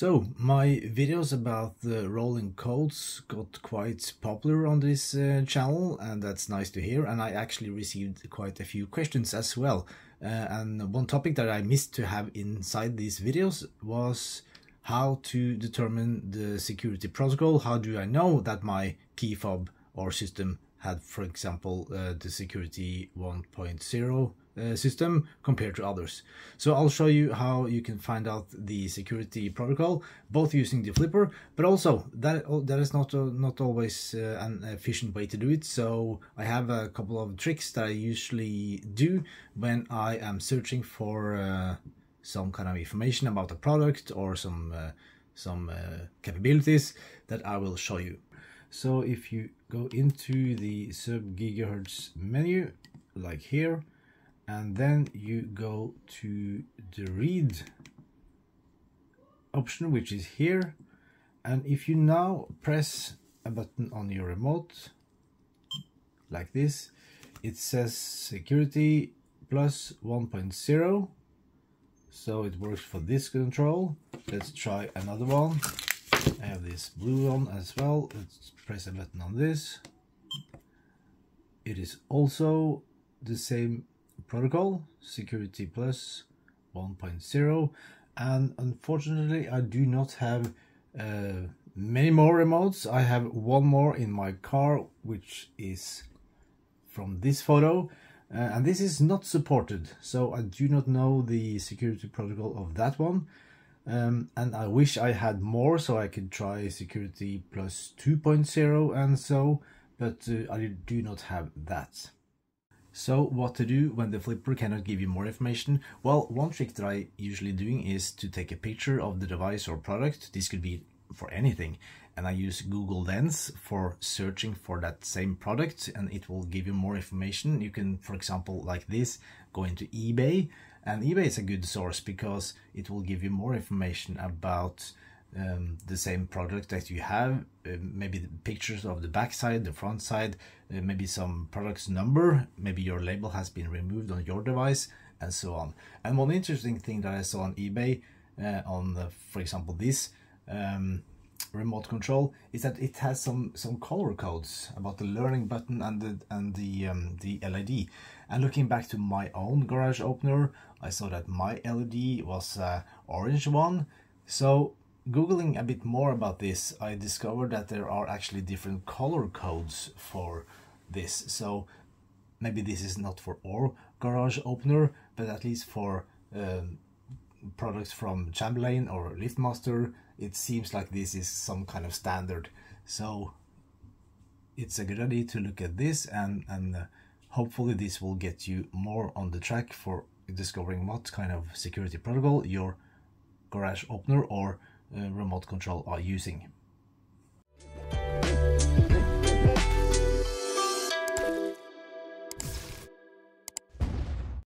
So, my videos about the rolling codes got quite popular on this uh, channel and that's nice to hear and I actually received quite a few questions as well. Uh, and one topic that I missed to have inside these videos was how to determine the security protocol. How do I know that my key fob or system had, for example, uh, the security 1.0 uh, system compared to others. So I'll show you how you can find out the security protocol, both using the flipper, but also that that is not uh, not always uh, an efficient way to do it. So I have a couple of tricks that I usually do when I am searching for uh, some kind of information about a product or some uh, some capabilities that I will show you. So if you go into the sub gigahertz menu like here and then you go to the read option which is here and if you now press a button on your remote like this it says security plus 1.0 so it works for this control let's try another one I have this blue one as well. Let's press a button on this. It is also the same protocol, Security Plus 1.0. And unfortunately, I do not have uh, many more remotes. I have one more in my car, which is from this photo. Uh, and this is not supported, so I do not know the security protocol of that one. Um, and I wish I had more so I could try security plus 2.0 and so, but uh, I do not have that. So what to do when the flipper cannot give you more information? Well, one trick that I usually doing is to take a picture of the device or product. This could be for anything. And I use Google Lens for searching for that same product and it will give you more information. You can, for example, like this, go into eBay and eBay is a good source because it will give you more information about um, the same product that you have, uh, maybe the pictures of the back side, the front side, uh, maybe some product's number, maybe your label has been removed on your device, and so on. And one interesting thing that I saw on eBay, uh, on the, for example this um, remote control, is that it has some some color codes about the learning button and the and the um, the LED. And looking back to my own garage opener, I saw that my LED was uh, orange one. So Googling a bit more about this, I discovered that there are actually different color codes for this. So maybe this is not for all garage opener, but at least for um, products from Chamberlain or Liftmaster, it seems like this is some kind of standard. So it's a good idea to look at this and, and uh, Hopefully this will get you more on the track for discovering what kind of security protocol your garage opener or Uh, remote control are using.